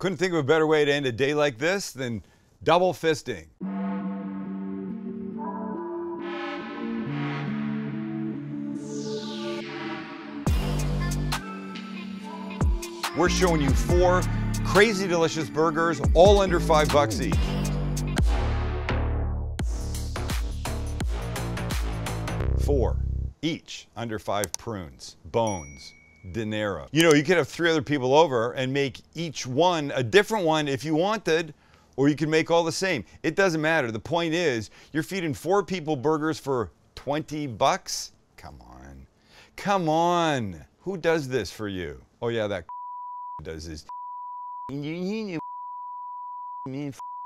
Couldn't think of a better way to end a day like this than double fisting. We're showing you four crazy delicious burgers, all under five bucks each. Four each under five prunes, bones, dinero. You know, you could have three other people over and make each one a different one if you wanted, or you could make all the same. It doesn't matter. The point is, you're feeding four people burgers for 20 bucks? Come on. Come on. Who does this for you? Oh yeah, that does this.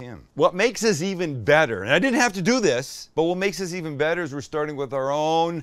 Him. What makes us even better, and I didn't have to do this, but what makes us even better is we're starting with our own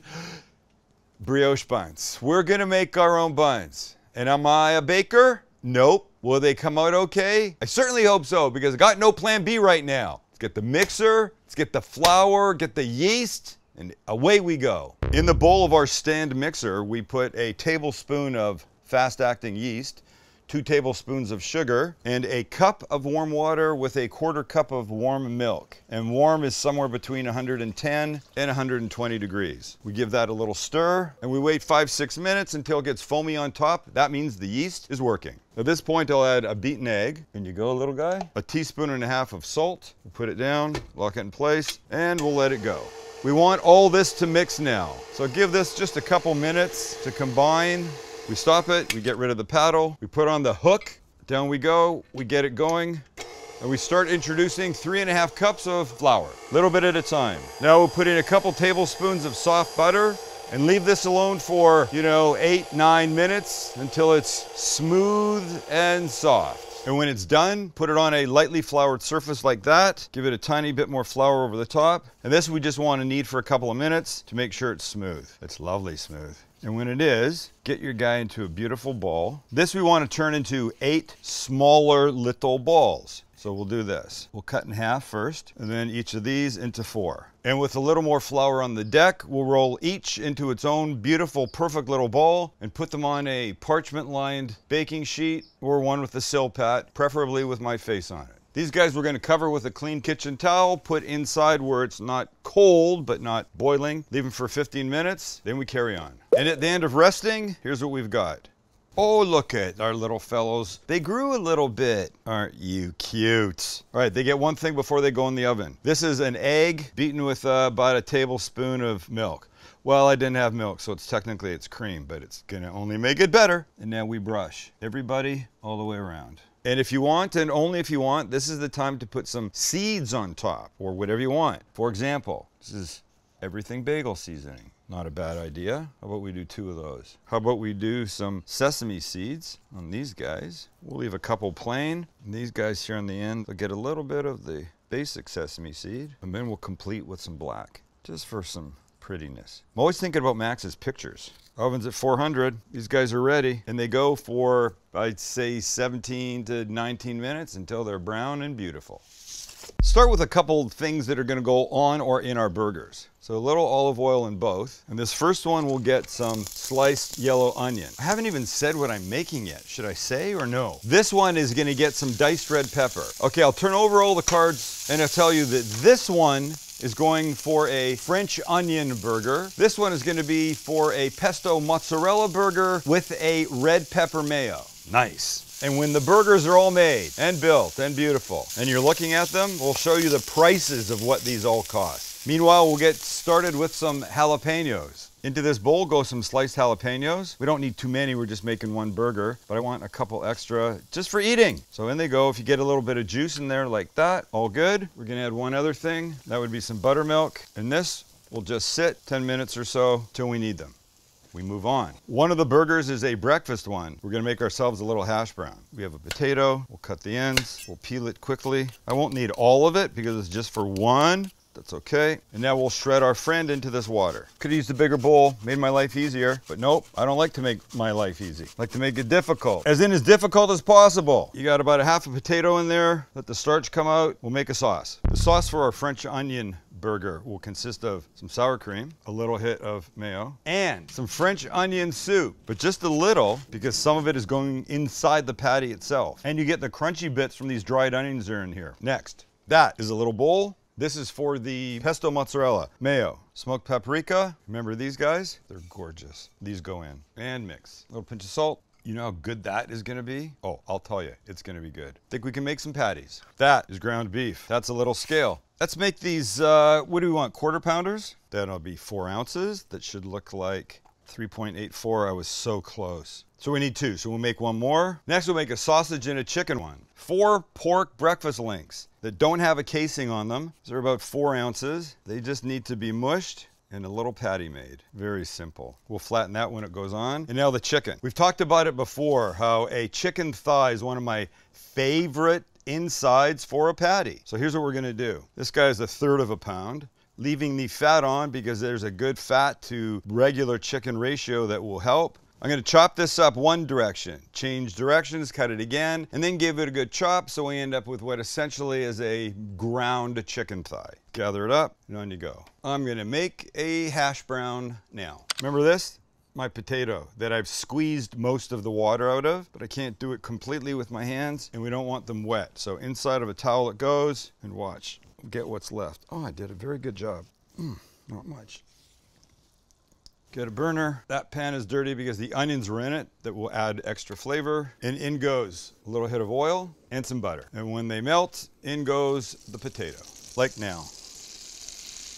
brioche buns. We're gonna make our own buns. And am I a baker? Nope. Will they come out okay? I certainly hope so because I got no plan B right now. Let's get the mixer, let's get the flour, get the yeast, and away we go. In the bowl of our stand mixer, we put a tablespoon of fast acting yeast, two tablespoons of sugar, and a cup of warm water with a quarter cup of warm milk. And warm is somewhere between 110 and 120 degrees. We give that a little stir, and we wait five, six minutes until it gets foamy on top. That means the yeast is working. At this point, I'll add a beaten egg. In you go, little guy. A teaspoon and a half of salt. We'll put it down, lock it in place, and we'll let it go. We want all this to mix now. So give this just a couple minutes to combine we stop it, we get rid of the paddle, we put on the hook, down we go, we get it going, and we start introducing three and a half cups of flour, little bit at a time. Now we'll put in a couple tablespoons of soft butter and leave this alone for, you know, eight, nine minutes until it's smooth and soft. And when it's done, put it on a lightly floured surface like that. Give it a tiny bit more flour over the top. And this we just want to knead for a couple of minutes to make sure it's smooth. It's lovely smooth. And when it is, get your guy into a beautiful ball. This we want to turn into eight smaller little balls. So we'll do this. We'll cut in half first, and then each of these into four. And with a little more flour on the deck, we'll roll each into its own beautiful, perfect little ball and put them on a parchment-lined baking sheet or one with a Silpat, preferably with my face on it. These guys we're going to cover with a clean kitchen towel, put inside where it's not cold but not boiling, leave them for 15 minutes, then we carry on. And at the end of resting, here's what we've got. Oh, look at our little fellows. They grew a little bit. Aren't you cute? All right, they get one thing before they go in the oven. This is an egg beaten with uh, about a tablespoon of milk. Well, I didn't have milk, so it's technically it's cream, but it's gonna only make it better. And now we brush everybody all the way around. And if you want, and only if you want, this is the time to put some seeds on top or whatever you want. For example, this is everything bagel seasoning. Not a bad idea. How about we do two of those? How about we do some sesame seeds on these guys? We'll leave a couple plain. And these guys here on the end will get a little bit of the basic sesame seed. And then we'll complete with some black, just for some prettiness. I'm always thinking about Max's pictures. Oven's at 400. These guys are ready. And they go for, I'd say, 17 to 19 minutes until they're brown and beautiful. Start with a couple things that are going to go on or in our burgers. So a little olive oil in both. And this first one will get some sliced yellow onion. I haven't even said what I'm making yet. Should I say or no? This one is going to get some diced red pepper. Okay, I'll turn over all the cards and I'll tell you that this one is going for a French onion burger. This one is going to be for a pesto mozzarella burger with a red pepper mayo. Nice. And when the burgers are all made and built and beautiful, and you're looking at them, we'll show you the prices of what these all cost. Meanwhile, we'll get started with some jalapenos. Into this bowl go some sliced jalapenos. We don't need too many, we're just making one burger, but I want a couple extra just for eating. So in they go. If you get a little bit of juice in there like that, all good. We're gonna add one other thing. That would be some buttermilk. And this will just sit 10 minutes or so till we need them. We move on. One of the burgers is a breakfast one. We're gonna make ourselves a little hash brown. We have a potato, we'll cut the ends, we'll peel it quickly. I won't need all of it because it's just for one, that's okay. And now we'll shred our friend into this water. Could have used a bigger bowl, made my life easier, but nope, I don't like to make my life easy. I like to make it difficult. As in as difficult as possible. You got about a half a potato in there, let the starch come out, we'll make a sauce. The sauce for our French onion burger will consist of some sour cream, a little hit of mayo, and some French onion soup, but just a little because some of it is going inside the patty itself. And you get the crunchy bits from these dried onions that are in here. Next, that is a little bowl this is for the pesto mozzarella, mayo, smoked paprika. Remember these guys? They're gorgeous. These go in and mix. A little pinch of salt. You know how good that is gonna be? Oh, I'll tell you, it's gonna be good. Think we can make some patties. That is ground beef. That's a little scale. Let's make these, uh, what do we want, quarter pounders? That'll be four ounces. That should look like 3.84. I was so close. So we need two, so we'll make one more. Next we'll make a sausage and a chicken one. Four pork breakfast links that don't have a casing on them. They're about four ounces. They just need to be mushed and a little patty made. Very simple. We'll flatten that when it goes on. And now the chicken. We've talked about it before, how a chicken thigh is one of my favorite insides for a patty. So here's what we're gonna do. This guy is a third of a pound leaving the fat on because there's a good fat to regular chicken ratio that will help. I'm gonna chop this up one direction, change directions, cut it again, and then give it a good chop so we end up with what essentially is a ground chicken thigh. Gather it up, and on you go. I'm gonna make a hash brown now. Remember this? My potato that I've squeezed most of the water out of, but I can't do it completely with my hands, and we don't want them wet. So inside of a towel it goes, and watch, get what's left. Oh, I did a very good job. Mm, not much. Get a burner. That pan is dirty because the onions were in it that will add extra flavor. And in goes a little hit of oil and some butter. And when they melt, in goes the potato, like now.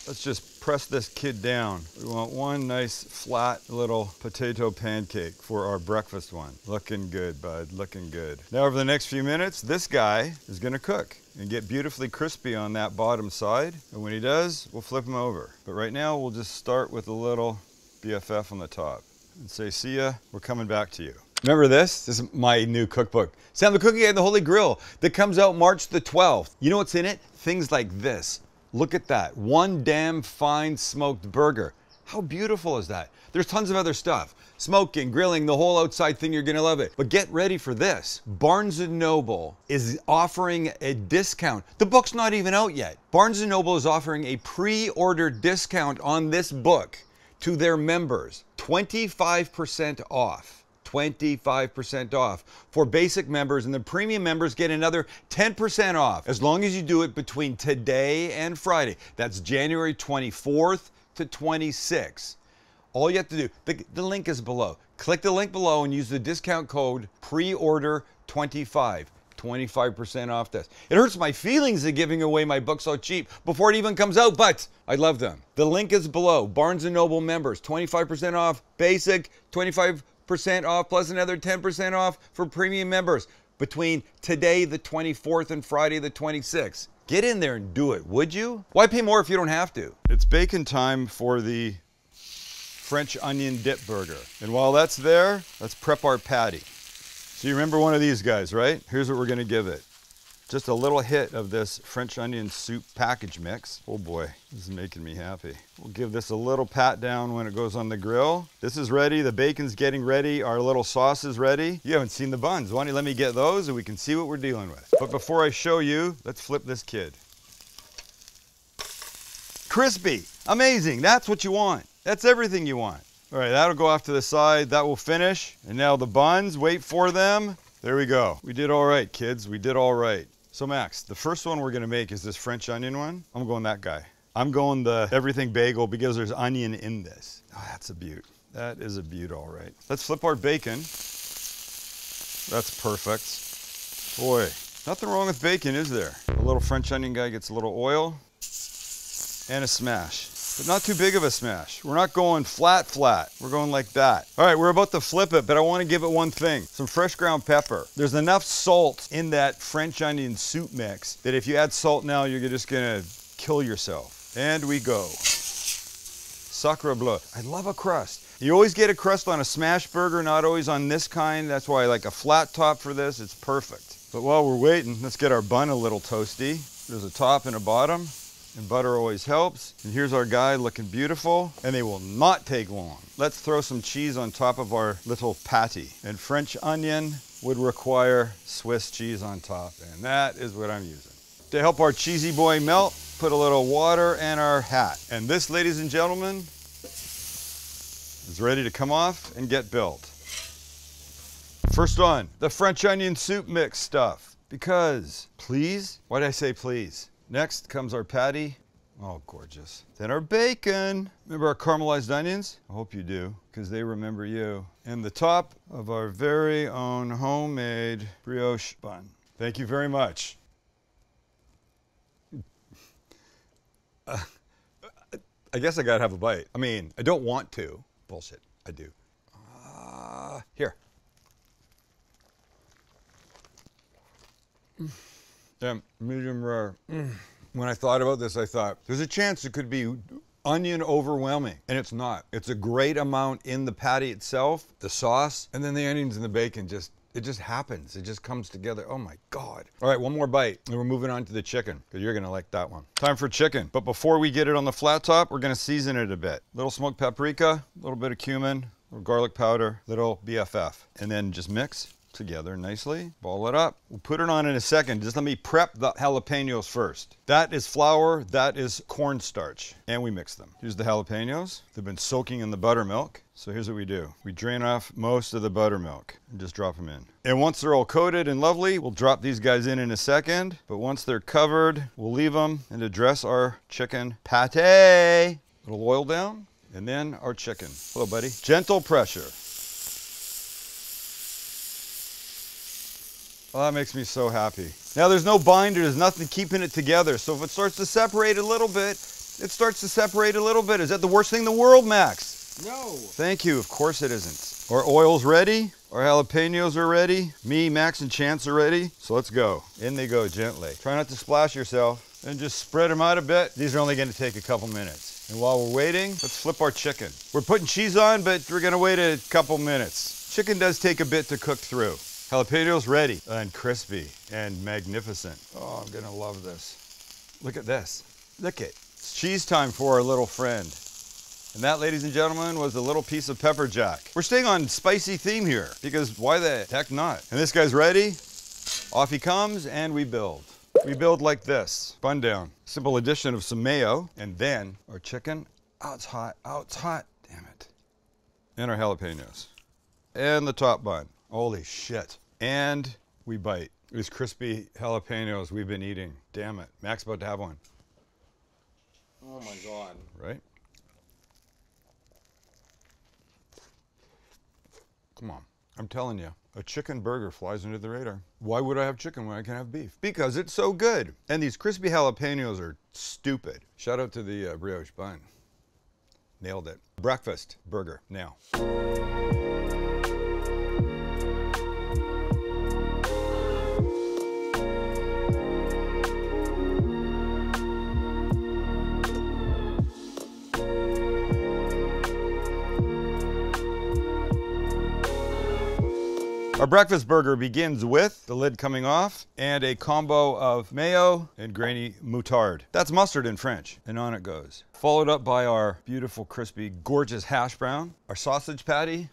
Let's just press this kid down. We want one nice flat little potato pancake for our breakfast one. Looking good, bud, looking good. Now over the next few minutes, this guy is gonna cook and get beautifully crispy on that bottom side. And when he does, we'll flip him over. But right now, we'll just start with a little BFF on the top and say, see ya, we're coming back to you. Remember this? This is my new cookbook, Sam the Cooking Guy and the Holy Grill, that comes out March the 12th. You know what's in it? Things like this. Look at that. One damn fine smoked burger. How beautiful is that? There's tons of other stuff. Smoking, grilling, the whole outside thing, you're gonna love it. But get ready for this. Barnes & Noble is offering a discount. The book's not even out yet. Barnes & Noble is offering a pre-order discount on this book to their members 25% off. 25% off for basic members, and the premium members get another 10% off as long as you do it between today and Friday. That's January 24th to 26th. All you have to do, the, the link is below. Click the link below and use the discount code PREORDER25. 25% off this. It hurts my feelings of giving away my book so cheap before it even comes out, but I love them. The link is below. Barnes & Noble members, 25% off basic, 25% off plus another 10% off for premium members between today the 24th and Friday the 26th. Get in there and do it, would you? Why pay more if you don't have to? It's bacon time for the French onion dip burger. And while that's there, let's prep our patty. So you remember one of these guys, right? Here's what we're gonna give it. Just a little hit of this French onion soup package mix. Oh boy, this is making me happy. We'll give this a little pat down when it goes on the grill. This is ready, the bacon's getting ready, our little sauce is ready. You haven't seen the buns. Why don't you let me get those and we can see what we're dealing with. But before I show you, let's flip this kid. Crispy, amazing, that's what you want. That's everything you want. All right, that'll go off to the side. That will finish. And now the buns, wait for them. There we go. We did all right, kids. We did all right. So Max, the first one we're gonna make is this French onion one. I'm going that guy. I'm going the everything bagel because there's onion in this. Oh, that's a beaut. That is a beaut, all right. Let's flip our bacon. That's perfect. Boy, nothing wrong with bacon, is there? A little French onion guy gets a little oil and a smash but not too big of a smash. We're not going flat, flat. We're going like that. All right, we're about to flip it, but I want to give it one thing. Some fresh ground pepper. There's enough salt in that French onion soup mix that if you add salt now, you're just gonna kill yourself. And we go. Sacre bleu. I love a crust. You always get a crust on a smash burger, not always on this kind. That's why I like a flat top for this. It's perfect. But while we're waiting, let's get our bun a little toasty. There's a top and a bottom and butter always helps. And here's our guy looking beautiful, and they will not take long. Let's throw some cheese on top of our little patty. And French onion would require Swiss cheese on top, and that is what I'm using. To help our cheesy boy melt, put a little water in our hat. And this, ladies and gentlemen, is ready to come off and get built. First on, the French onion soup mix stuff. Because, please? Why did I say please? Next comes our patty. Oh, gorgeous. Then our bacon. Remember our caramelized onions? I hope you do, because they remember you. And the top of our very own homemade brioche bun. Thank you very much. Uh, I guess I gotta have a bite. I mean, I don't want to. Bullshit, I do. Uh, here. Yeah, medium rare. When I thought about this, I thought there's a chance it could be onion overwhelming, and it's not. It's a great amount in the patty itself, the sauce, and then the onions and the bacon just it just happens. It just comes together. Oh my God. All right, one more bite. And we're moving on to the chicken because you're gonna like that one. Time for chicken. But before we get it on the flat top, we're gonna season it a bit. Little smoked paprika, a little bit of cumin, little garlic powder, little BFF. And then just mix together nicely. Ball it up. We'll put it on in a second. Just let me prep the jalapenos first. That is flour, that is cornstarch, and we mix them. Here's the jalapenos. They've been soaking in the buttermilk. So here's what we do. We drain off most of the buttermilk and just drop them in. And once they're all coated and lovely, we'll drop these guys in in a second. But once they're covered, we'll leave them and address our chicken pate. A little oil down, and then our chicken. Hello, buddy. Gentle pressure. Oh, that makes me so happy. Now there's no binder, there's nothing keeping it together. So if it starts to separate a little bit, it starts to separate a little bit. Is that the worst thing in the world, Max? No. Thank you, of course it isn't. Our oil's ready, our jalapenos are ready, me, Max, and Chance are ready. So let's go. In they go gently. Try not to splash yourself and just spread them out a bit. These are only gonna take a couple minutes. And while we're waiting, let's flip our chicken. We're putting cheese on, but we're gonna wait a couple minutes. Chicken does take a bit to cook through. Jalapenos ready and crispy and magnificent. Oh, I'm gonna love this. Look at this. Look at it. It's cheese time for our little friend. And that, ladies and gentlemen, was a little piece of pepper jack. We're staying on spicy theme here because why the heck not? And this guy's ready. Off he comes and we build. We build like this. Bun down. Simple addition of some mayo and then our chicken. Oh, it's hot. Oh, it's hot. Damn it. And our jalapenos. And the top bun. Holy shit. And we bite. These crispy jalapenos we've been eating. Damn it. Mac's about to have one. Oh my god. Right? Come on. I'm telling you, a chicken burger flies under the radar. Why would I have chicken when I can have beef? Because it's so good. And these crispy jalapenos are stupid. Shout out to the uh, brioche bun. Nailed it. Breakfast burger now. Our breakfast burger begins with the lid coming off and a combo of mayo and grainy moutarde. That's mustard in French, and on it goes. Followed up by our beautiful, crispy, gorgeous hash brown, our sausage patty,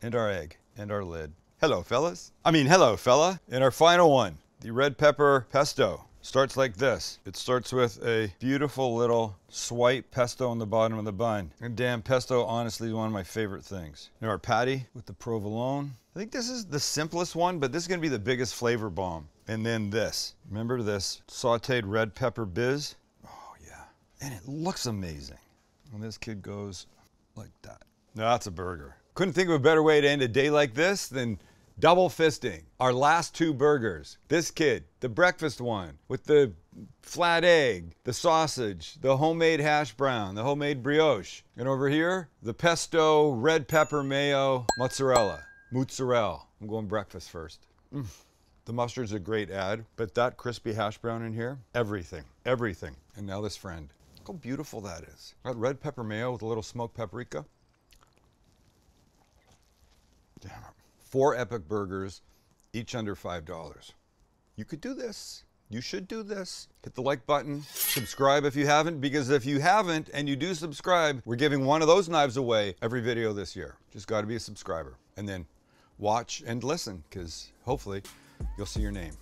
and our egg, and our lid. Hello, fellas. I mean, hello, fella. And our final one, the red pepper pesto. Starts like this. It starts with a beautiful little swipe pesto on the bottom of the bun. And damn, pesto honestly is one of my favorite things. And our patty with the provolone. I think this is the simplest one, but this is gonna be the biggest flavor bomb. And then this. Remember this sauteed red pepper biz? Oh yeah. And it looks amazing. And this kid goes like that. Now that's a burger. Couldn't think of a better way to end a day like this than double fisting our last two burgers. This kid, the breakfast one with the flat egg, the sausage, the homemade hash brown, the homemade brioche. And over here, the pesto, red pepper mayo, mozzarella, mozzarella. I'm going breakfast first. Mm. The mustard's a great add, but that crispy hash brown in here, everything, everything. And now this friend. Look how beautiful that is. That red pepper mayo with a little smoked paprika. Damn it four epic burgers, each under $5. You could do this. You should do this. Hit the like button, subscribe if you haven't, because if you haven't and you do subscribe, we're giving one of those knives away every video this year. Just got to be a subscriber. And then watch and listen, because hopefully you'll see your name.